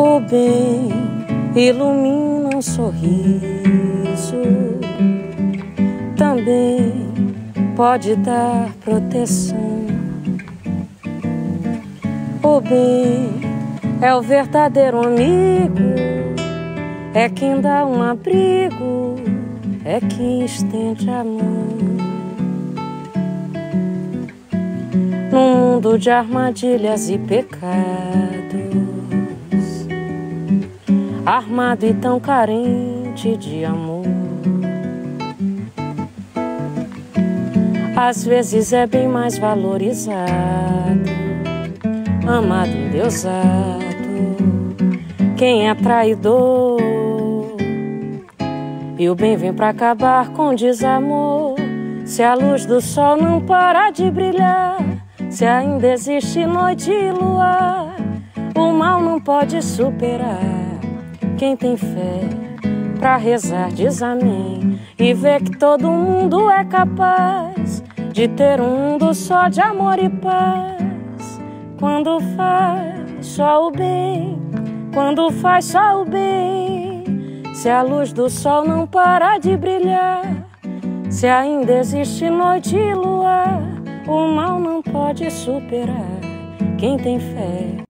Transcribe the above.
O bem ilumina um sorriso, também pode dar proteção. O bem é o verdadeiro amigo, é quem dá um abrigo, é quem estende a mão. Num mundo de armadilhas e pecados, armado e tão carente de amor. Às vezes é bem mais valorizado, amado, endeusado, quem é traidor. E o bem vem pra acabar com desamor. Se a luz do sol não parar de brilhar, se ainda existe noite e luar, o mal não pode superar. Quem tem fé pra rezar diz amém e vê que todo mundo é capaz de ter um mundo só de amor e paz. Quando faz só o bem, quando faz só o bem, se a luz do sol não parar de brilhar, se ainda existe noite e luar o mal não pode superar quem tem fé.